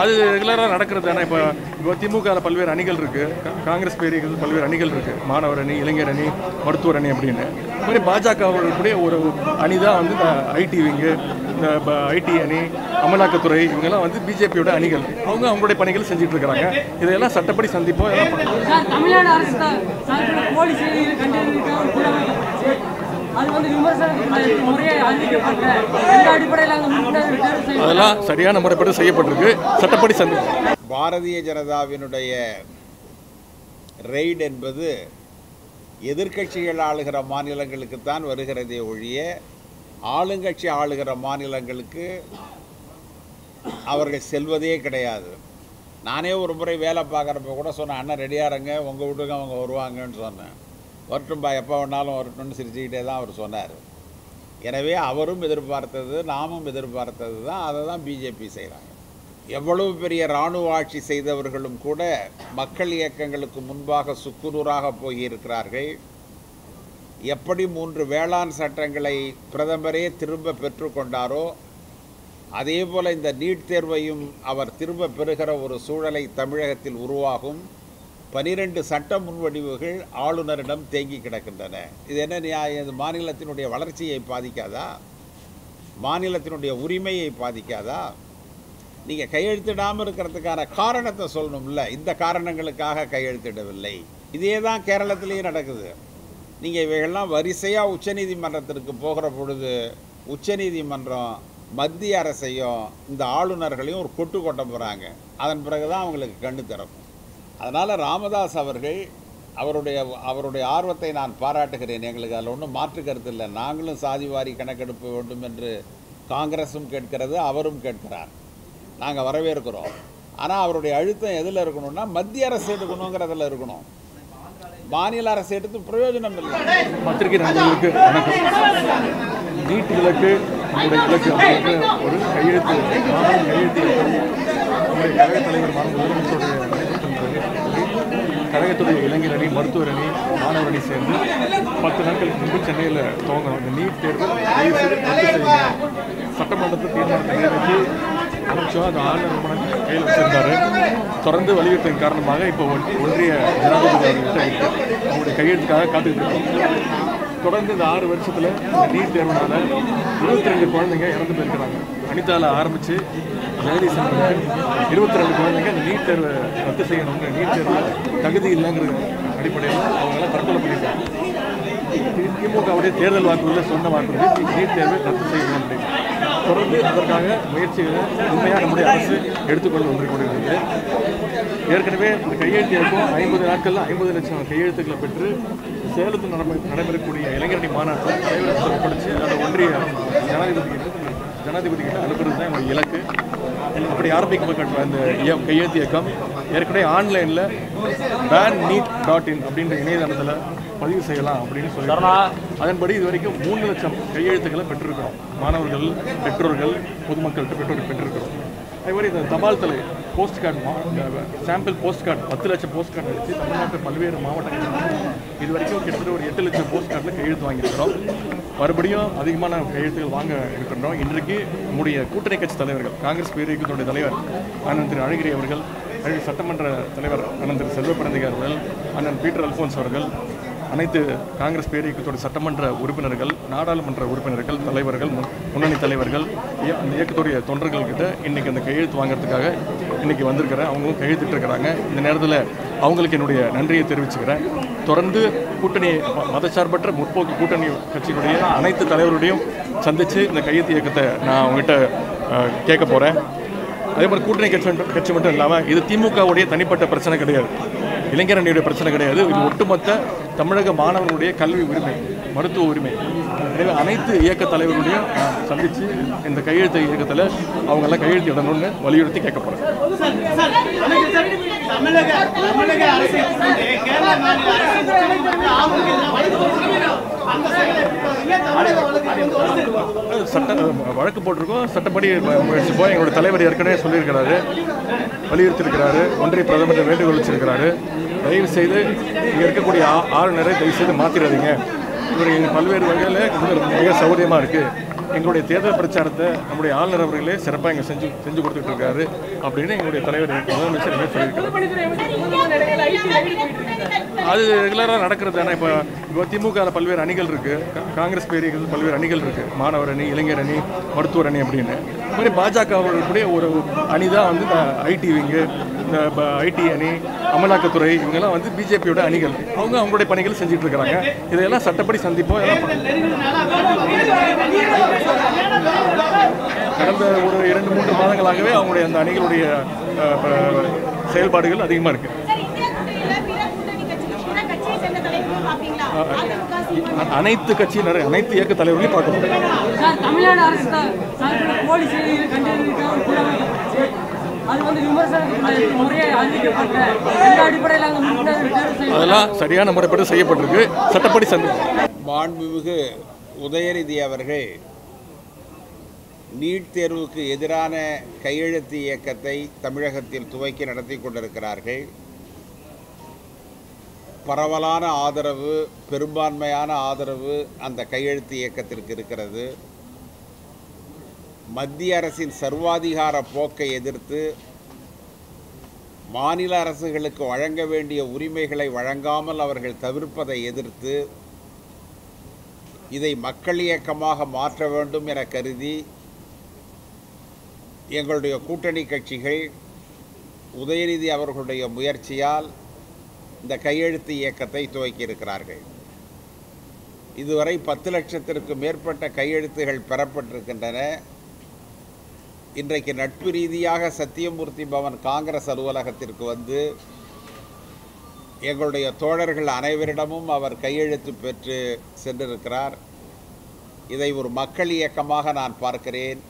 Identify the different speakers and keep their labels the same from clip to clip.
Speaker 1: அது ரெகுலராக நடக்கிறது ஏன்னா இப்போ இப்போ பல்வேறு அணிகள் இருக்குது காங்கிரஸ் பேரிகள் பல்வேறு அணிகள் இருக்குது மாணவர் அணி இளைஞர் அணி மருத்துவர் அணி அப்படின்னு. இது மாதிரி பாஜகவுடைய ஒரு அணி தான் வந்து இந்த ஐடி விங்கு இந்த ஐடி அணி அமலாக்கத்துறை இவங்கெல்லாம் வந்து பிஜேபியோட அணிகள். அவங்க அவங்களுடைய பணிகள் செஞ்சுட்டு இருக்கிறாங்க. இதையெல்லாம் சட்டப்படி சந்திப்போம் இதெல்லாம்
Speaker 2: அது வந்து விமர்சனம் முறையை அறிவிக்கப்பட்ட எந்த அடிப்படையில் அங்கே முன்னேறி தேர்வு செய்ய
Speaker 1: அதெல்லாம் சரியான முறைப்படி செய்யப்பட்டிருக்கு. சட்டப்படி சந்திப்போம்
Speaker 3: பாரதிய ஜனதாவினுடைய ரெய்டு என்பது எதிர்க்கட்சிகள் ஆளுகிற மாநிலங்களுக்குத்தான் வருகிறதே ஒழிய ஆளுங்கட்சி ஆளுகிற மாநிலங்களுக்கு அவர்கள் செல்வதே கிடையாது. நானே ஒரு முறை வேலை பார்க்குறப்ப கூட சொன்னேன் அண்ணன் ரெடியாக இருங்க. உங்கள் வீட்டுக்கு அவங்க வருவாங்கன்னு சொன்னேன். வரட்டும்பா எப்போ வேணாலும் வரட்டும்னு சிரிச்சுக்கிட்டே தான் அவர் சொன்னார். எனவே அவரும் எதிர்பார்த்தது நாமும் எதிர்பார்த்தது தான் அதை தான் பிஜேபி செய்கிறாங்க எவ்வளவு பெரிய இராணுவ ஆட்சி செய்தவர்களும் கூட மக்கள் இயக்கங்களுக்கு முன்பாக சுக்குநூறாக போயிருக்கிறார்கள் எப்படி மூன்று வேளாண் சட்டங்களை பிரதமரே திரும்ப பெற்றுக்கொண்டாரோ அதே போல இந்த நீட் தேர்வையும் அவர் திரும்ப பெறுகிற ஒரு சூழலை தமிழகத்தில் உருவாகும். பனிரெண்டு சட்ட முன்வடிவுகள் ஆளுநரிடம் தேங்கி கிடக்கின்றன. இது என்ன நியாயம்? இது மாநிலத்தினுடைய வளர்ச்சியை பாதிக்காதா? மாநிலத்தினுடைய உரிமையை பாதிக்காதா? நீங்கள் கையெழுத்திடாமல் இருக்கிறதுக்கான காரணத்தை சொல்லணும்ல. இந்த காரணங்களுக்காக கையெழுத்திடவில்லை. இதே தான் கேரளத்திலேயும் நடக்குது. நீங்கள் இவைகள்லாம் வரிசையாக உச்சநீதிமன்றத்திற்கு போகிற பொழுது உச்சநீதிமன்றம் மத்திய அரசையும் இந்த ஆளுநர்களையும் ஒரு கொட்டு கொட்ட போகிறாங்க அதன் பிறகு தான் அவங்களுக்கு கண்ணு திறக்கும். அதனால் ராமதாஸ் அவர்கள் அவருடைய அவருடைய ஆர்வத்தை நான் பாராட்டுகிறேன். எங்களுக்கு அதில் ஒன்றும் மாற்று கருத்து இல்லை. நாங்களும் சாதிவாரி கணக்கெடுப்பு வேண்டும் என்று காங்கிரஸும் கேட்கிறது அவரும் கேட்கிறார். நாங்கள் வரவேற்கிறோம். ஆனால் அவருடைய அழுத்தம் எதில் இருக்கணும்னா மத்திய அரசு எடுக்கணுங்கிறதுல இருக்கணும். மாநில அரசு எடுத்து பிரயோஜனம் இல்லை.
Speaker 1: பத்திரிகை நண்பர்களுக்கு வணக்கம். நீட் நம்முடைய இலக்கு ஒரு கையெழுத்து கையெழுத்து. தலைவர் மாநில முதலமைச்சருடைய கழகத்துடைய இளைஞர் அணி மருத்துவர் அணி மாணவர் அணி சேர்ந்து பத்து நாட்களுக்கு முன்பு சென்னையில் துவங்கணும். இந்த நீட் தேர்வு தயவு சட்டமன்றத்தில் தீர்மானத்தை நிறைவேற்றி அமித்ஷா அந்த ஆளுநர் மனம் கையில் வச்சிருந்தார். தொடர்ந்து வலியுறுத்தின் காரணமாக இப்போ ஒன்- ஒன்றிய ஜனாதிபதி அவர்கிட்ட அவங்களுடைய கையெழுத்துக்காக காத்துக்கிட்டு இருக்கோம். தொடர்ந்து இந்த ஆறு வருஷத்தில் இந்த நீட் தேர்வுனால இருபத்தி ரெண்டு குழந்தைங்க இறந்து போயிருக்கிறாங்க. அனிதால ஆரம்பித்து ஜெகதீசன் இருபத்தி ரெண்டு குழந்தைங்க அந்த நீட் தேர்வை ரத்து செய்யணுங்கிற நீட் தேர்வு தகுதி இல்லைங்கிற அடிப்படையில் அவங்களாம் தற்கொலை பண்ணியிருக்காங்க திமுகவுடைய தேர்தல் வாக்குறுதியில் சொன்ன வாக்குறுதி நீட் தேர்வை ரத்து செய்யணும் அப்படின்னு. தொடர்ந்து அதற்காக முயற்சிகளை உண்மையாக நம்முடைய அரசு எடுத்துக்கொண்டு வந்து கொண்டிருக்கிறது. ஏற்கனவே இந்த கையெழுத்து இருக்கும் ஐம்பது நாட்களில் ஐம்பது லட்சம் கையெழுத்துக்களை பெற்று சேலத்தில் நடமை நடைபெறக்கூடிய இளைஞரணி மாநாட்டில் தலைவரத்தை ஒப்படைச்சு அதை ஒன்றிய ஜனாதிபதி ஜனாதிபதிகிட்ட அனுப்புறது தான் என்னுடைய இலக்கு. அப்படி ஆரம்பிக்கப்பட்ட அந்த கையெழுத்து இயக்கம் ஏற்கனவே ஆன்லைனில் பேன் நீட் டாட் இன் அப்படின்ற இணையதளத்தில் பதிவு செய்யலாம் அப்படின்னு சொல்லி அதன்படி இது வரைக்கும் மூணு லட்சம் கையெழுத்துக்களை பெற்றிருக்கிறோம். மாணவர்கள் பெற்றோர்கள் பொதுமக்கள்கிட்ட பெற்றோர்கள் பெற்றிருக்கிறோம். அதே மாதிரி இந்த தபால் தலை post card sample post card பத்து லட்சம் போஸ்ட் கார்டு வச்சு தமிழ்நாட்டில் பல்வேறு மாவட்டங்கள் இது வரைக்கும் கிட்டத்தட்ட ஒரு எட்டு லட்சம் போஸ்ட் கார்டில் கையெழுத்து வாங்கியிருக்கிறோம். மறுபடியும் அதிகமான கையெழுத்துகள் வாங்க இருக்கின்றோம் இன்றைக்கு நம்முடைய கூட்டணி கட்சி தலைவர்கள் காங்கிரஸ் பேரியக்கத்தினுடைய தலைவர் அண்ணன் திரு அழகிரி அவர்கள் அழகிரி சட்டமன்ற தலைவர் அண்ணன் திரு செல்வப்பிரந்திகார் அவர்கள் அண்ணன் பீட்டர் அல்போன்ஸ் அவர்கள் அனைத்து காங்கிரஸ் பேரியக்கத்தோட சட்டமன்ற உறுப்பினர்கள் நாடாளுமன்ற உறுப்பினர்கள் தலைவர்கள் முன்- முன்னணி தலைவர்கள் அந்த இயக்கத்துடைய தொண்டர்கள் இன்றைக்கி அந்த கையெழுத்து வாங்குறதுக்காக இன்றைக்கி வந்திருக்கிறேன். அவங்களும் கையெழுத்திட்டு இருக்கிறாங்க. இந்த நேரத்தில் அவங்களுக்கு என்னுடைய நன்றியை தெரிவிச்சுக்கிறேன். தொடர்ந்து கூட்டணி மதச்சார்பற்ற முற்போக்கு கூட்டணி கட்சியினுடைய அனைத்து தலைவருடையும் சந்தித்து இந்த கையெழுத்து இயக்கத்தை நான் அவங்ககிட்ட கேட்க போகிறேன் அதே மாதிரி கூட்டணி கட்சி கட்சி மட்டும் இல்லாமல் இது திமுகவுடைய தனிப்பட்ட பிரச்சனை கிடையாது. இளைஞர் அணியுடைய பிரச்சனை கிடையாது. இது ஒட்டுமொத்த தமிழக மாணவர்களுடைய கல்வி உரிமை மருத்துவ உரிமை. எனவே அனைத்து இயக்க தலைவர்களையும் சந்தித்து இந்த கையெழுத்து இயக்கத்தில் அவங்கெல்லாம் கையெழுத்து இடணும்னு வலியுறுத்தி கேட்க போகிறேன்
Speaker 4: தமிழக
Speaker 1: சட்ட வழக்கு போட்டிருக்கோம். சட்டப்படி முயற்சிப்போம் எங்களுடைய தலைவர் ஏற்கனவே சொல்லியிருக்கிறாரு. வலியுறுத்தியிருக்கிறாரு. ஒன்றிய பிரதமர் வேண்டுகோள் வச்சிருக்கிறாரு. தயவு செய்து இங்கே இருக்கக்கூடிய ஆ- ஆளுநரை தயவு செய்து மாற்றிடாதீங்க இவர் எங்கள் பல்வேறு வகையில் மிக சௌகரியமாக இருக்குது எங்களுடைய தேர்தல் பிரச்சாரத்தை நம்முடைய ஆளுநர் அவர்களே சிறப்பாக இங்கே செஞ்சு செஞ்சு கொடுத்துட்டு இருக்காரு அப்படின்னு எங்களுடைய தலைவர் முதலமைச்சர் சொல்லியிருக்காரு? அது ரெகுலராக நடக்கிறது ஏன்னா இப்போ இப்போ திமுக பல்வேறு அணிகள் இருக்குது காங்கிரஸ் பேரியர்கள் பல்வேறு அணிகள் இருக்குது மாணவர் அணி இளைஞர் அணி மருத்துவர் அணி அப்படின்னு. இது மாதிரி பாஜக அவர்களுடைய ஒரு அணி தான் வந்து இந்த ஐடி விங்கு இந்த ஐடி அணி அமலாக்கத்துறை இவங்கெல்லாம் வந்து பிஜேபியோட அணிகள். அவங்க அவங்களுடைய பணிகள் செஞ்சுட்டு இருக்கிறாங்க இதையெல்லாம் சட்டப்படி சந்திப்போம் கடந்த ஒரு இரண்டு மூன்று மாதங்களாகவே அவங்களுடைய அந்த அணிகளுடைய செயல்பாடுகள் அதிகமாக இருக்குது
Speaker 5: சார் இந்தியா கூட்டணியில பிற கூட்டணி கட்சி பிற கட்சியை சேர்ந்த தலைவர்களும் பாப்பீங்களா அதிமுக சீமான்
Speaker 1: அனைத்து கட்சியினர் அனைத்து இயக்க தலைவர்களையும் பார்க்கணும். அதெல்லாம் சரியான முறைப்படி செய்யப்பட்டிருக்கு. சட்டப்படி சந்தி
Speaker 3: மாண்புமிகு உதயநிதி அவர்கள் நீட் தேர்வுக்கு எதிரான கையெழுத்து இயக்கத்தை தமிழகத்தில் துவக்கி நடத்தி கொண்டிருக்கிறார்கள். பரவலான ஆதரவு பெரும்பான்மையான ஆதரவு அந்த கையெழுத்து இயக்கத்திற்கு இருக்கிறது. மத்திய அரசின் சர்வாதிகார போக்கை எதிர்த்து மாநில அரசுகளுக்கு வழங்க வேண்டிய உரிமைகளை வழங்காமல் அவர்கள் தவிர்ப்பதை எதிர்த்து இதை மக்கள் இயக்கமாக மாற்ற வேண்டும் என கருதி எங்களுடைய கூட்டணி கட்சிகள் உதயநிதி அவர்களுடைய முயற்சியால் இந்த கையெழுத்து இயக்கத்தை துவக்கியிருக்கிறார்கள். இதுவரை பத்து லட்சத்திற்கு மேற்பட்ட கையெழுத்துகள் பெறப்பட்டிருக்கின்றன. இன்றைக்கு நட்பு ரீதியாக சத்தியமூர்த்தி பவன் காங்கிரஸ் அலுவலகத்திற்கு வந்து எங்களுடைய தோழர்கள் அனைவரிடமும் அவர் கையெழுத்து பெற்று சென்றிருக்கிறார். இதை ஒரு மக்கள் இயக்கமாக நான் பார்க்கிறேன்.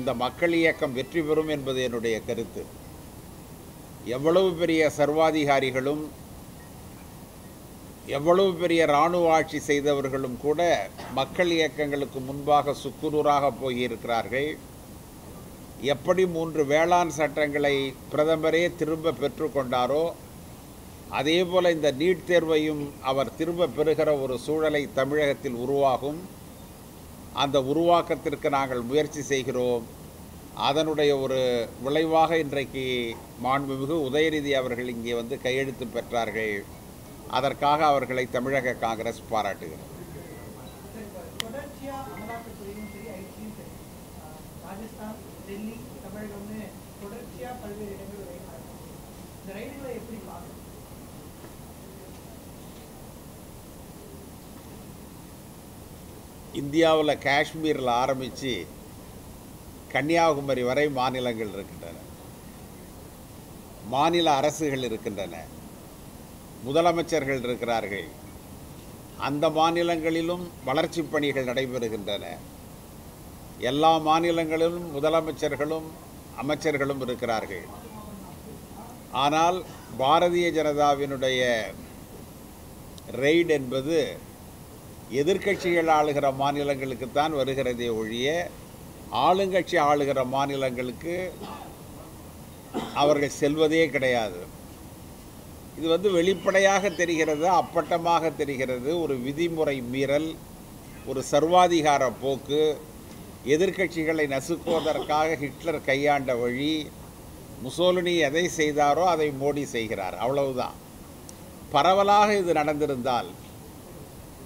Speaker 3: இந்த மக்கள் இயக்கம் வெற்றி பெறும் என்பது என்னுடைய கருத்து. எவ்வளவு பெரிய சர்வாதிகாரிகளும் எவ்வளவு பெரிய இராணுவ ஆட்சி செய்தவர்களும் கூட மக்கள் இயக்கங்களுக்கு முன்பாக சுக்குநூறாக போயிருக்கிறார்கள். எப்படி மூன்று வேளாண் சட்டங்களை பிரதமரே திரும்ப பெற்றுக்கொண்டாரோ அதே போல் இந்த நீட் தேர்வையும் அவர் திரும்ப பெறுகிற ஒரு சூழலை தமிழகத்தில் உருவாகும். அந்த உருவாக்கத்திற்கு நாங்கள் முயற்சி செய்கிறோம். அதனுடைய ஒரு விளைவாக இன்றைக்கு மாண்புமிகு உதயநிதி அவர்கள் இங்கே வந்து கையெழுத்து பெற்றார்கள். அதற்காக அவர்களை தமிழக காங்கிரஸ் பாராட்டுகிறது இந்தியாவில் காஷ்மீரில் ஆரம்பித்து கன்னியாகுமரி வரை மாநிலங்கள் இருக்கின்றன. மாநில அரசுகள் இருக்கின்றன. முதலமைச்சர்கள் இருக்கிறார்கள். அந்த மாநிலங்களிலும் வளர்ச்சிப் பணிகள் நடைபெறுகின்றன. எல்லா மாநிலங்களிலும் முதலமைச்சர்களும் அமைச்சர்களும் இருக்கிறார்கள். ஆனால் பாரதிய ஜனதாவினுடைய ரெய்டு என்பது எதிர்க்கட்சிகள் ஆளுகிற மாநிலங்களுக்குத்தான் வருகிறதே ஒழிய ஆளுங்கட்சி ஆளுகிற மாநிலங்களுக்கு அவர்கள் செல்வதே கிடையாது. இது வந்து வெளிப்படையாக தெரிகிறது அப்பட்டமாக தெரிகிறது. ஒரு விதிமுறை மீறல் ஒரு சர்வாதிகார போக்கு எதிர்க்கட்சிகளை நசுக்குவதற்காக ஹிட்லர் கையாண்ட வழி முசோலினி எதை செய்தாரோ அதை மோடி செய்கிறார். அவ்வளவுதான். பரவலாக இது நடந்திருந்தால்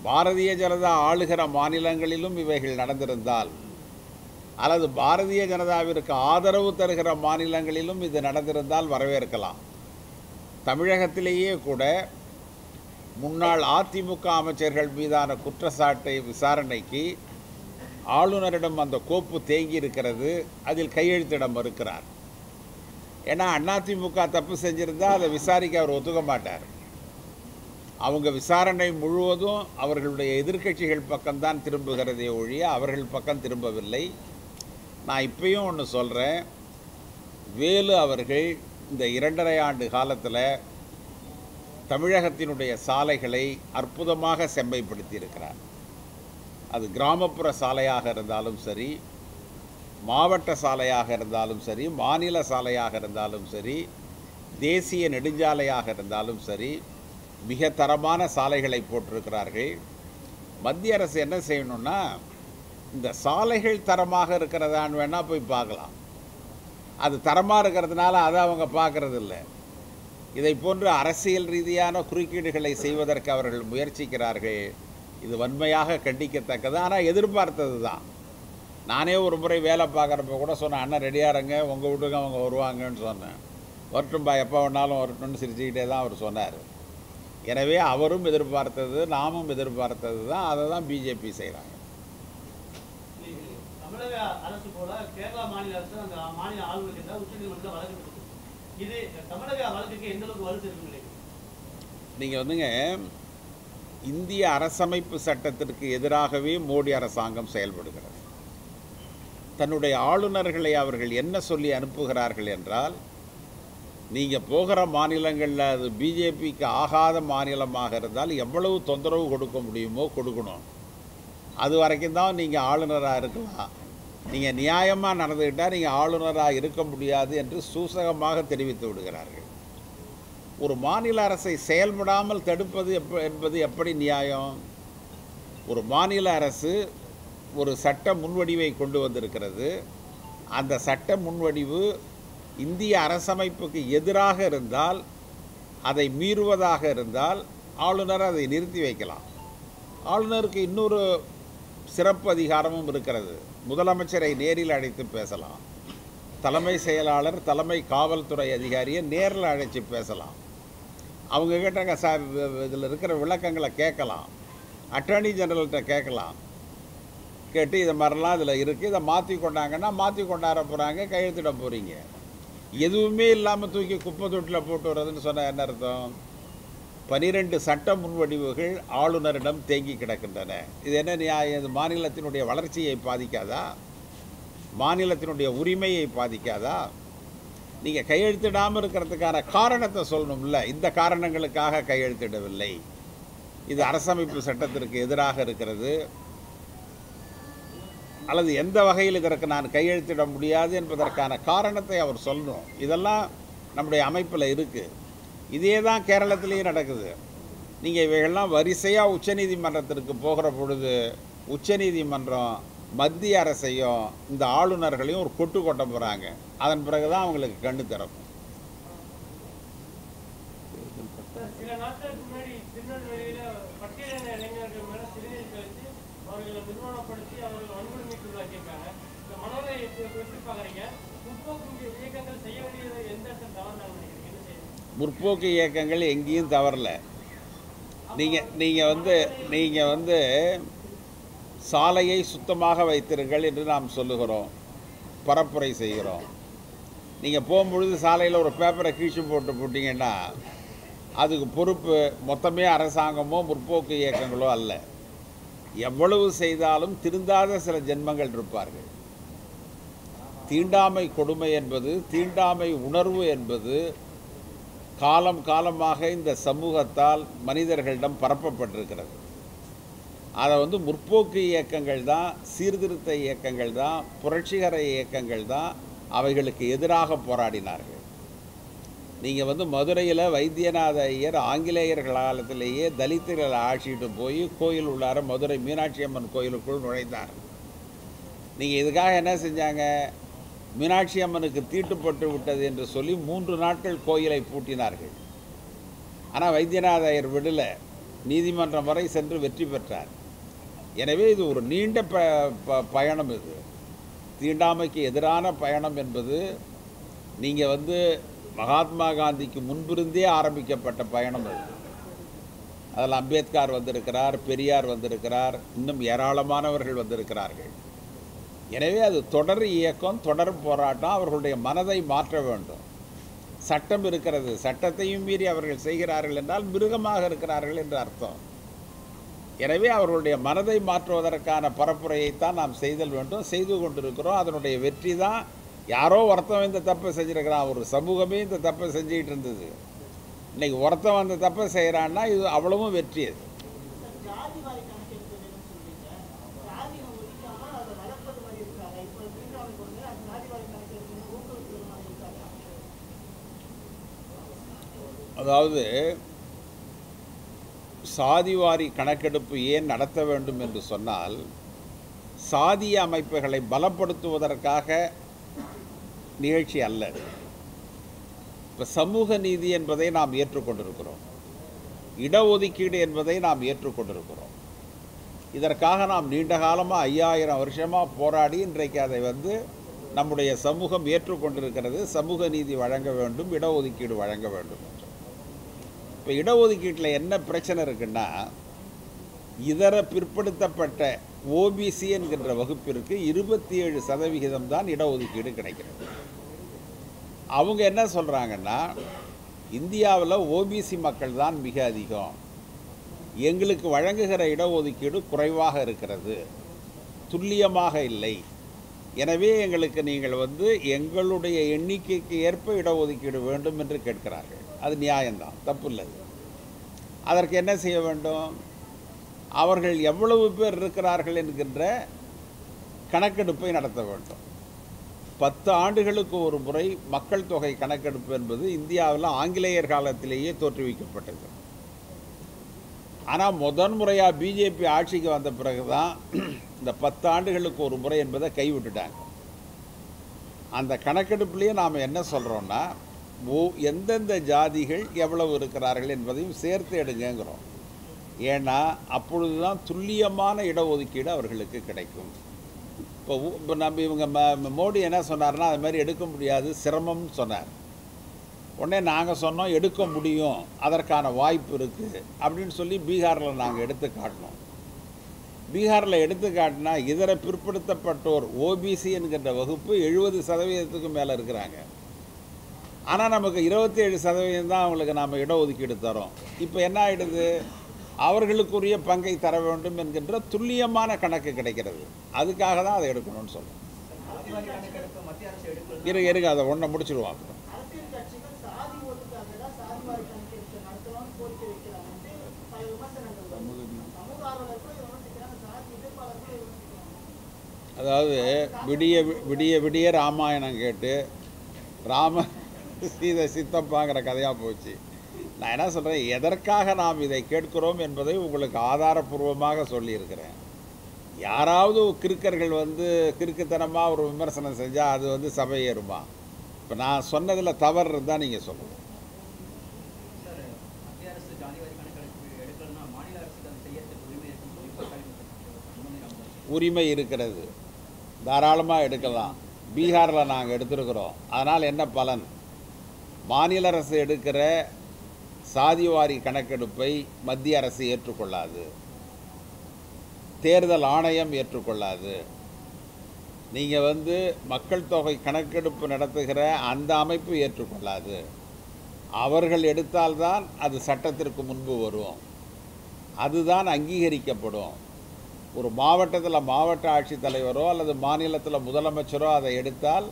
Speaker 3: பாரதிய ஜனதா ஆளுகிற மாநிலங்களிலும் இவைகள் நடந்திருந்தால் அல்லது பாரதிய ஜனதாவிற்கு ஆதரவு தருகிற மாநிலங்களிலும் இது நடந்திருந்தால் வரவேற்கலாம். தமிழகத்திலேயே கூட முன்னாள் அதிமுக அமைச்சர்கள் மீதான குற்றச்சாட்டை விசாரணைக்கு ஆளுநரிடம் அந்த கோப்பு தேங்கி இருக்கிறது. அதில் கையெழுத்திட மறுக்கிறார் ஏன்னா அதிமுக தப்பு செஞ்சிருந்தா அதை விசாரிக்க அவர் ஒத்துக்க மாட்டார். அவங்க விசாரணை முழுவதும் அவர்களுடைய எதிர்க்கட்சிகள் பக்கம்தான் திரும்புகிறதே ஒழிய அவர்கள் பக்கம் திரும்பவில்லை. நான் இப்பயும் ஒன்று சொல்கிறேன் வேலு அவர்கள் இந்த இரண்டரை ஆண்டு காலத்தில் தமிழகத்தினுடைய சாலைகளை அற்புதமாக செம்மைப்படுத்தியிருக்கிறார். அது கிராமப்புற சாலையாக இருந்தாலும் சரி மாவட்ட சாலையாக இருந்தாலும் சரி மாநில சாலையாக இருந்தாலும் சரி தேசிய நெடுஞ்சாலையாக இருந்தாலும் சரி மிக தரமான சாலைகளை போட்டிருக்கிறார்கள். மத்திய அரசு என்ன செய்யணும்னா இந்த சாலைகள் தரமாக இருக்கிறதான்னு வேணால் போய் பார்க்கலாம். அது தரமாக இருக்கிறதுனால அதை அவங்க பார்க்குறதில்ல. இல்லை இதை போன்று அரசியல் ரீதியான குறுக்கீடுகளை செய்வதற்கு அவர்கள் முயற்சிக்கிறார்கள். இது வன்மையாக கண்டிக்கத்தக்கது. ஆனால் எதிர்பார்த்தது தான். நானே ஒரு முறை வேலை பார்க்குறப்ப கூட சொன்னேன் அண்ணன் ரெடியாக இருங்க. உங்கள் வீட்டுக்கு அவங்க வருவாங்கன்னு சொன்னேன். வரட்டும்பா எப்போ வேணாலும் வரட்டும்னு சிரிச்சுக்கிட்டே தான் அவர் சொன்னார். எனவே அவரும் எதிர்பார்த்தது நாமும் எதிர்பார்த்தது தான். அதை தான் பிஜேபி செய்கிறாங்க
Speaker 4: தமிழக அரசு போல கேரளா மாநில அரசு அந்த மாநில ஆளுநருக்கு எதிராக உச்சநீதிமன்றத்தில் வழக்கு கொடுக்கும் இது தமிழக வழக்குக்கு எந்த அளவுக்கு வருது இருக்கும் நினைக்கிறீங்க?
Speaker 3: நீங்கள் வந்துங்க இந்திய அரசமைப்பு சட்டத்திற்கு எதிராகவே மோடி அரசாங்கம் செயல்படுகிறது. தன்னுடைய ஆளுநர்களை அவர்கள் என்ன சொல்லி அனுப்புகிறார்கள் என்றால் நீங்கள் போகிற மாநிலங்களில் அது பிஜேபிக்கு ஆகாத மாநிலமாக இருந்தால் எவ்வளவு தொந்தரவு கொடுக்க முடியுமோ கொடுக்கணும். அது வரைக்கும் தான் நீங்கள் ஆளுநராக இருக்கலாம். நீங்கள் நியாயமாக நடந்துக்கிட்டால் நீங்கள் ஆளுநராக இருக்க முடியாது என்று சூசகமாக தெரிவித்து விடுகிறார்கள். ஒரு மாநில அரசை செயல்படாமல் தடுப்பது எப்ப என்பது எப்படி நியாயம்? ஒரு மாநில அரசு ஒரு சட்ட முன்வடிவை கொண்டு வந்திருக்கிறது. அந்த சட்ட முன்வடிவு இந்திய அரசமைப்புக்கு எதிராக இருந்தால் அதை மீறுவதாக இருந்தால் ஆளுநர் அதை நிறுத்தி வைக்கலாம். ஆளுநருக்கு இன்னொரு சிறப்பு அதிகாரமும் இருக்கிறது. முதலமைச்சரை நேரில் அழைத்து பேசலாம். தலைமை செயலாளர் தலைமை காவல்துறை அதிகாரியை நேரில் அழைச்சி பேசலாம். அவங்க கிட்ட சார் இதில் இருக்கிற விளக்கங்களை கேட்கலாம். அட்டர்னி ஜெனரல்கிட்ட கேட்கலாம். கேட்டு இதை மாதிரிலாம் இதில் இருக்குது இதை மாற்றி கொண்டாங்கன்னா மாற்றி கொண்டாட போகிறாங்க கையெழுத்திட போகிறீங்க எதுவுமே இல்லாமல் தூக்கி குப்பை தொட்டில் போட்டு வர்றதுன்னு சொன்னால் என்ன அர்த்தம்? பனிரெண்டு சட்ட முன்வடிவுகள் ஆளுநரிடம் தேங்கி கிடக்கின்றன. இது என்ன நியாயம்? இது மாநிலத்தினுடைய வளர்ச்சியை பாதிக்காதா? மாநிலத்தினுடைய உரிமையை பாதிக்காதா? நீங்கள் கையெழுத்திடாமல் இருக்கிறதுக்கான காரணத்தை சொல்லணும்ல. இந்த காரணங்களுக்காக கையெழுத்திடவில்லை. இது அரசமைப்பு சட்டத்திற்கு எதிராக இருக்கிறது. அல்லது எந்த வகையில் இதற்கு நான் கையெழுத்திட முடியாது என்பதற்கான காரணத்தை அவர் சொல்லணும். இதெல்லாம் நம்முடைய அமைப்பில் இருக்குது இதே தான் கேரளத்திலையும் நடக்குது. நீங்கள் இவைகள்லாம் வரிசையாக உச்சநீதிமன்றத்திற்கு போகிற பொழுது உச்சநீதிமன்றம் மத்திய அரசையும் இந்த ஆளுநர்களையும் ஒரு கொட்டு கொட்ட போகிறாங்க அதன் பிறகு தான் அவங்களுக்கு கண்ணு திறக்கும்.
Speaker 2: முன்னாடி முற்போக்கு இயக்கங்கள் செய்ய வேண்டியது எந்த தவறு
Speaker 3: முற்போக்கு இயக்கங்கள் எங்கேயும் தவறலை. நீங்கள் நீங்கள் வந்து நீங்கள் வந்து சாலையை சுத்தமாக வைத்திருங்கள் என்று நாம் சொல்லுகிறோம். பரப்புரை செய்கிறோம். நீங்கள் போகும்பொழுது சாலையில் ஒரு பேப்பரை கீழ்ச்சி போட்டு போட்டிங்கன்னா அதுக்கு பொறுப்பு மொத்தமே அரசாங்கமோ முற்போக்கு இயக்கங்களோ அல்ல. எவ்வளவு செய்தாலும் திருந்தாத சில ஜென்மங்கள் இருப்பார்கள். தீண்டாமை கொடுமை என்பது தீண்டாமை உணர்வு என்பது காலம் காலமாக இந்த சமூகத்தால் மனிதர்களிடம் பரப்பப்பட்டிருக்கிறது. அதை வந்து முற்போக்கு இயக்கங்கள் தான் சீர்திருத்த இயக்கங்கள் தான் புரட்சிகர இயக்கங்கள் தான் அவைகளுக்கு எதிராக போராடினார்கள். நீங்கள் வந்து மதுரையில் வைத்தியநாத ஐயர் ஆங்கிலேயர்கள் காலத்திலேயே தலித்துகளை ஆட்சிட்டு போய் கோயில் உள்ளார மதுரை மீனாட்சி அம்மன் கோயிலுக்குள் நுழைந்தார். நீங்கள் இதுக்காக என்ன செஞ்சாங்க? மீனாட்சி அம்மனுக்கு தீட்டுப்பட்டு விட்டது என்று சொல்லி மூன்று நாட்கள் கோயிலை பூட்டினார்கள். ஆனால் வைத்தியநாத ஐயர் விடலை. நீதிமன்றம் வரை சென்று வெற்றி பெற்றார். எனவே இது ஒரு நீண்ட ப ப- பயணம் இது. தீண்டாமைக்கு எதிரான பயணம் என்பது நீங்கள் வந்து மகாத்மா காந்திக்கு முன்பிருந்தே ஆரம்பிக்கப்பட்ட பயணம் அது. அதில் அம்பேத்கர் வந்திருக்கிறார் பெரியார் வந்திருக்கிறார் இன்னும் ஏராளமானவர்கள் வந்திருக்கிறார்கள். எனவே அது தொடர் இயக்கம் தொடர் போராட்டம் அவர்களுடைய மனதை மாற்ற வேண்டும். சட்டம் இருக்கிறது. சட்டத்தையும் மீறி அவர்கள் செய்கிறார்கள் என்றால் மிருகமாக இருக்கிறார்கள் என்று அர்த்தம். எனவே அவர்களுடைய மனதை மாற்றுவதற்கான பரப்புரையைத்தான் நாம் செய்தல் வேண்டும் செய்து கொண்டிருக்கிறோம். அதனுடைய வெற்றி தான் யாரோ ஒருத்தன் இந்த தப்பை செஞ்சிருக்கிறான். ஒரு சமூகமே இந்த தப்பை செஞ்சுக்கிட்டு இருந்தது. இன்றைக்கி ஒருத்தன் அந்த தப்பை செய்கிறான்னா இது அவ்வளவும் வெற்றி அது
Speaker 4: ஜாதி வாரி கணக்கெடுப்பு வேணும்னு சொல்றீங்க ஜாதியை ஒழிக்காம அதை வளர்ப்பது மாதிரி இருக்காங்க இப்போ தீண்டாமை கொடுங்க அது ஜாதி வாரி கணக்கெடுப்பு ஊக்குவிக்கிறது மாதிரி இருக்காங்க
Speaker 3: அதாவது சாதிவாரி கணக்கெடுப்பு ஏன் நடத்த வேண்டும் என்று சொன்னால் சாதிய அமைப்புகளை பலப்படுத்துவதற்காக நிகழ்ச்சி அல்ல. இப்போ சமூக நீதி என்பதை நாம் ஏற்றுக்கொண்டிருக்கிறோம். இடஒதுக்கீடு என்பதை நாம் ஏற்றுக்கொண்டிருக்கிறோம். இதற்காக நாம் நீண்ட காலமாக ஐயாயிரம் வருஷமாக போராடி இன்றைக்கு அதை வந்து நம்முடைய சமூகம் ஏற்றுக்கொண்டிருக்கிறது. சமூக நீதி வழங்க வேண்டும் இடஒதுக்கீடு வழங்க வேண்டும். இப்போ இடஒதுக்கீட்டில் என்ன பிரச்சனை இருக்குன்னா இதர பிற்படுத்தப்பட்ட ஓபிசி என்கின்ற வகுப்பிற்கு இருபத்தி ஏழு சதவிகிதம் தான் இடஒதுக்கீடு கிடைக்கிறது. அவங்க என்ன சொல்கிறாங்கன்னா இந்தியாவில் ஓபிசி மக்கள் தான் மிக அதிகம். எங்களுக்கு வழங்குகிற இடஒதுக்கீடு குறைவாக இருக்கிறது. துல்லியமாக இல்லை. எனவே எங்களுக்கு நீங்கள் வந்து எங்களுடைய எண்ணிக்கைக்கு ஏற்ப இடஒதுக்கீடு வேண்டும் என்று கேட்கிறார்கள். அது நியாயம்தான் தப்பு இல்லை அதற்கு என்ன செய்ய வேண்டும்? அவர்கள் எவ்வளவு பேர் இருக்கிறார்கள் என்கின்ற கணக்கெடுப்பை நடத்த வேண்டும். பத்து ஆண்டுகளுக்கு ஒரு முறை மக்கள் தொகை கணக்கெடுப்பு என்பது இந்தியாவில் ஆங்கிலேயர் காலத்திலேயே தோற்றுவிக்கப்பட்டது. ஆனால் முதன் முறையாக பிஜேபி ஆட்சிக்கு வந்த பிறகு தான் இந்த பத்து ஆண்டுகளுக்கு ஒரு முறை என்பதை கைவிட்டுட்டாங்க. அந்த கணக்கெடுப்புலேயே நாம் என்ன சொல்கிறோன்னா ஓ எந்தெந்த ஜாதிகள் எவ்வளவு இருக்கிறார்கள் என்பதையும் சேர்த்து எடுங்கங்கிறோம். ஏன்னா அப்பொழுது தான் துல்லியமான இடஒதுக்கீடு அவர்களுக்கு கிடைக்கும். இப்போ இப்போ நம்ம இவங்க ம மோடி என்ன சொன்னார்னா அது மாதிரி எடுக்க முடியாது சிரமம்னு சொன்னார். உடனே நாங்கள் சொன்னோம் எடுக்க முடியும் அதற்கான வாய்ப்பு இருக்குது அப்படின்னு சொல்லி பீகாரில் நாங்கள் எடுத்து காட்டினோம். பீகாரில் எடுத்து காட்டினா இதர பிற்படுத்தப்பட்டோர் ஓபிசி என்கின்ற வகுப்பு எழுபது சதவீதத்துக்கு மேலே இருக்கிறாங்க. ஆனால் நமக்கு இருபத்தேழு சதவீதம் தான் அவங்களுக்கு நாம் இடஒதுக்கீடு தரோம். இப்போ என்ன ஆகிடுது அவர்களுக்குரிய பங்கை தர வேண்டும் என்கின்ற துல்லியமான கணக்கு கிடைக்கிறது. அதுக்காக தான் அதை எடுக்கணும்னு சொல்கிறோம் இரு இருங்க அதை ஒன்றை முடிச்சிடுவோம் அப்புறம் அதாவது விடிய விடிய விடிய ராமாயணம் கேட்டு ராம சீதை சித்தப்பாங்கிற கதையாக போச்சு. நான் என்ன சொல்கிறேன் எதற்காக நாம் இதை கேட்கிறோம் என்பதை உங்களுக்கு ஆதாரபூர்வமாக சொல்லியிருக்கிறேன். யாராவது கிறுக்கர்கள் வந்து கிறுக்குத்தனமாக ஒரு விமர்சனம் செஞ்சால் அது வந்து சபை ஏறுமா? இப்போ நான் சொன்னதில் தவறு இருந்தால் நீங்கள் சொல்லுங்கள்
Speaker 6: சார் மத்திய அரசு ஜாதிவாரி கணக்கெடுப்பு எடுக்கணும்னா மாநில அரசுக்கு அதை செய்யறதுக்கு உரிமை இருக்குன்னு சொல்லி பக்காளி முன்மொழி ராமதாஸ்
Speaker 3: உரிமை இருக்கிறது. தாராளமாக எடுக்கலாம். பீகாரில் நாங்கள் எடுத்திருக்கிறோம். அதனால் என்ன பலன்? மாநில அரசு எடுக்கிற சாதிவாரி கணக்கெடுப்பை மத்திய அரசு ஏற்றுக்கொள்ளாது. தேர்தல் ஆணையம் ஏற்றுக்கொள்ளாது. நீங்கள் வந்து மக்கள் தொகை கணக்கெடுப்பு நடத்துகிற அந்த அமைப்பு ஏற்றுக்கொள்ளாது. அவர்கள் எடுத்தால்தான் அது சட்டத்திற்கு முன்பு வரும். அதுதான் அங்கீகரிக்கப்படும். ஒரு மாவட்டத்தில் மாவட்ட ஆட்சித்தலைவரோ அல்லது மாநிலத்தில் முதலமைச்சரோ அதை எடுத்தால்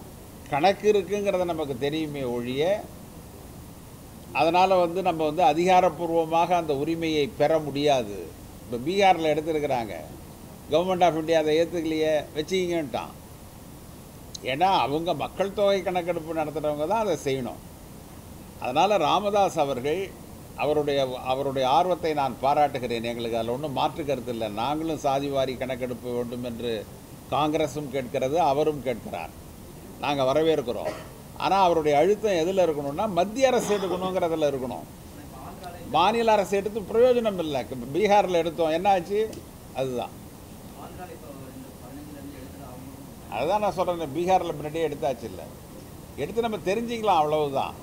Speaker 3: கணக்கு இருக்குங்கிறத நமக்கு தெரியுமே ஒழிய அதனால் வந்து நம்ம வந்து அதிகாரப்பூர்வமாக அந்த உரிமையை பெற முடியாது. இப்போ பீகாரில் எடுத்திருக்கிறாங்க. கவர்மெண்ட் ஆஃப் இந்தியா அதை ஏற்றுக்கலையே வச்சுக்கிங்கன்ட்டான். ஏன்னா அவங்க மக்கள் தொகை கணக்கெடுப்பு நடத்துகிறவங்க தான் அதை செய்யணும். அதனால் ராமதாஸ் அவர்கள் அவருடைய அவருடைய ஆர்வத்தை நான் பாராட்டுகிறேன். எங்களுக்கு அதில் ஒன்றும் மாற்று கருத்து இல்லை. நாங்களும் சாதிவாரி கணக்கெடுப்பு வேண்டும் என்று காங்கிரஸும் கேட்கிறது அவரும் கேட்கிறார். நாங்கள் வரவேற்கிறோம். ஆனால் அவருடைய அழுத்தம் எதில் இருக்கணும்னா மத்திய அரசு எடுக்கணுங்கிறதுல இருக்கணும். மாநில அரசு எடுத்து பிரயோஜனம் இல்லை. பீகாரில் எடுத்தோம்.
Speaker 6: என்ன ஆச்சு? அதுதான்.
Speaker 3: அதுதான் நான் சொல்கிறேன் பீகாரில் முன்னாடியே எடுத்தாச்சு இல்லை. எடுத்து நம்ம தெரிஞ்சிக்கலாம் அவ்வளவுதான்.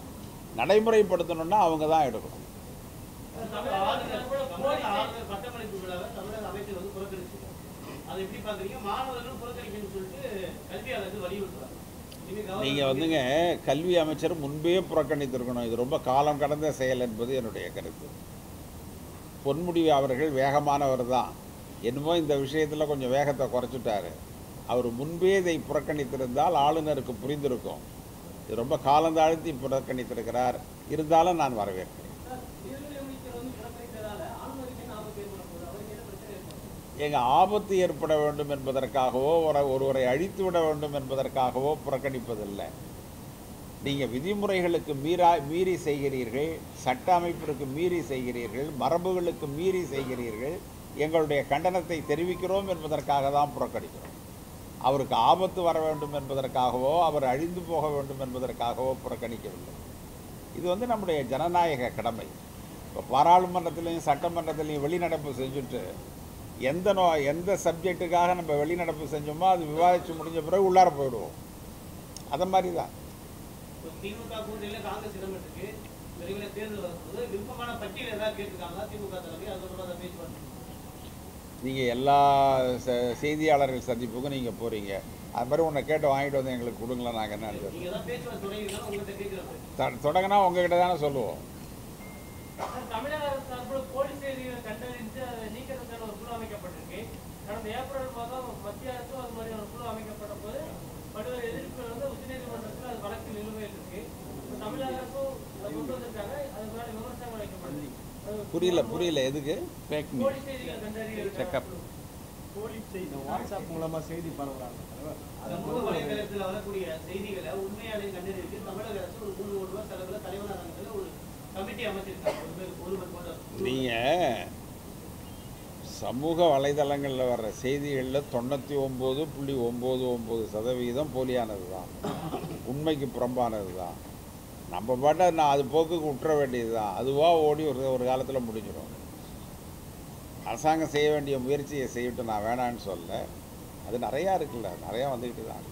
Speaker 3: நடைமுறைப்படுத்தணும்னா அவங்க தான் எடுக்கணும்.
Speaker 4: அதை எப்படி பார்க்குறீங்க? மாணவர்களும் புறக்கணிக்கணும்னு சொல்லிட்டு கல்வியாளர்கள் வலியுறுத்துறாங்க.
Speaker 3: நீங்கள் வந்துங்க கல்வி அமைச்சர் முன்பே புறக்கணித்திருக்கணும். இது ரொம்ப காலம் கடந்த செயல் என்பது என்னுடைய கருத்து. பொன்முடி அவர்கள் வேகமானவர் தான். என்னமோ இந்த விஷயத்தில் கொஞ்சம் வேகத்தை குறைச்சிட்டாரு. அவர் முன்பே இதை புறக்கணித்திருந்தால் ஆளுநருக்கு புரிந்திருக்கும். இது ரொம்ப காலந்தாழ்த்தி புறக்கணித்திருக்கிறார். இருந்தாலும் நான் வரவேற்கிறேன். எங்கள் ஆபத்து ஏற்பட வேண்டும் என்பதற்காகவோ ஒரு ஒருவரை அழித்து விட வேண்டும் என்பதற்காகவோ புறக்கணிப்பதில்லை. நீங்கள் விதிமுறைகளுக்கு மீறா மீறி செய்கிறீர்கள் சட்ட அமைப்பிற்கு மீறி செய்கிறீர்கள் மரபுகளுக்கு மீறி செய்கிறீர்கள் எங்களுடைய கண்டனத்தை தெரிவிக்கிறோம் என்பதற்காக தான் புறக்கணிக்கிறோம். அவருக்கு ஆபத்து வர வேண்டும் என்பதற்காகவோ அவர் அழிந்து போக வேண்டும் என்பதற்காகவோ புறக்கணிக்கவில்லை. இது வந்து நம்முடைய ஜனநாயக கடமை. இப்போ பாராளுமன்றத்திலையும் சட்டமன்றத்திலையும் வெளிநடப்பு செஞ்சுட்டு எந்த நோ எந்த சப்ஜெக்ட்டுக்காக நம்ம வெளிநடப்பு செஞ்சோமோ அது விவாதித்து முடிஞ்ச பிறகு உள்ளார போயிடுவோம். அதை மாதிரி தான் நீங்கள் எல்லா செய்தியாளர்கள் சந்திப்புக்கும் நீங்கள் போகிறீங்க அது மாதிரி உன்னை கேட்டு வாங்கிட்டு வந்து எங்களுக்கு கொடுங்களேன். நாங்கள் என்ன தொடங்கினா உங்ககிட்ட தானே சொல்லுவோம்.
Speaker 2: தமிழக அரசு சார்பில் போலி செய்திகளை கண்டறிந்து அதை நீக்கிறதுக்கான ஒரு குழு அமைக்கப்பட்டிருக்கு கடந்த ஏப்ரல் மாதம் மத்திய அரசும் அது மாதிரி ஒரு குழு அமைக்கப்பட்ட போது பல்வேறு எதிர்ப்புகள் வந்து உச்சநீதிமன்றத்தில் அது வழக்கு நிலுவையில் இருக்கு. இப்ப தமிழக அரசும் அதை கொண்டு வந்திருக்காங்க. அது வைக்கப்படுது அது
Speaker 3: புரியல புரியல. எதுக்கு?
Speaker 1: ஃபேக்
Speaker 2: போலி செய்திகள் கண்டறிய
Speaker 1: செக்அப்
Speaker 7: வாட்ஸ்அப் மூலமா செய்தி பரவுறாங்க
Speaker 8: சமூக வலைதளத்தில் வரக்கூடிய செய்திகளை உண்மையாலே கண்டறிவித்து தமிழக அரசு ஒரு மூணு கோடி ரூபாய் செலவில் தலைவர் அரங்கத்தில் ஒரு கமிட்டி அமைச்சிருக்காங்க. ஒருவர் போன்ற
Speaker 3: நீங்கள் சமூக வலைதளங்களில் வர்ற செய்திகளில் தொண்ணூற்றி ஒம்பது புள்ளி ஒம்பது ஒம்பது சதவிகிதம் போலியானது தான் உண்மைக்கு புறம்பானது தான் நம்ம பாட்டை நான் அது போக்குக்கு விட்டுற வேண்டியது தான் அதுவாக ஓடி ஒரு ஒரு காலத்தில் முடிஞ்சிடும். அரசாங்கம் செய்ய வேண்டிய முயற்சியை செய்யட்டும் நான் வேணான்னு சொல்ல. அது நிறையா இருக்குல்ல. நிறையா வந்துக்கிட்டு தான்